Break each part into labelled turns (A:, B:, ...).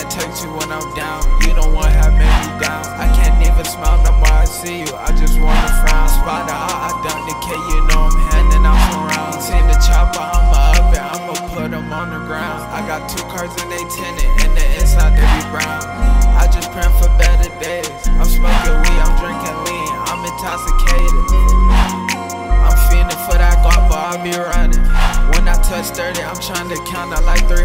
A: when I'm down. You don't want have made me down. I can't even smile no more. I see you. I just wanna frown. Spot out, I done the K. You know I'm handing out some rounds. Seen the chopper, I'ma up it. I'ma put them on the ground. I got two cars and they tinted. In the inside, they be brown. I just praying for better days. I'm smoking weed, I'm drinking lean. I'm intoxicated. I'm fiending for that but I'll be running. Touch 30, I'm trying to count out like 300.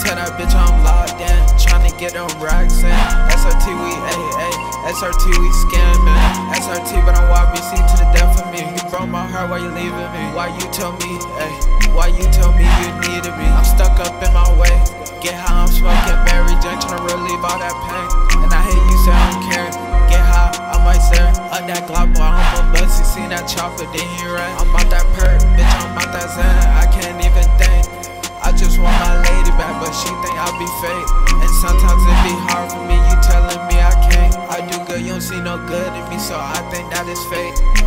A: Tell that bitch I'm locked in, trying to get them racks in. SRT, we AA, SRT, we scamming. SRT, but I'm YBC to the death of me. You broke my heart, why you leaving me? Why you tell me, ay, why you tell me you needed me? I'm stuck up in my way. Get high, I'm smoking Mary Jane, trying to relieve all that pain. And I hate you say I don't care. Get high, I might say, On that Glock, boy, seen that chopper, then he ran. I'm out that perk, bitch, I'm out that Zen. I can't even think. I just want my lady back, but she think I be fake. And sometimes it be hard for me, you telling me I can't. I do good, you don't see no good in me, so I think that is fake.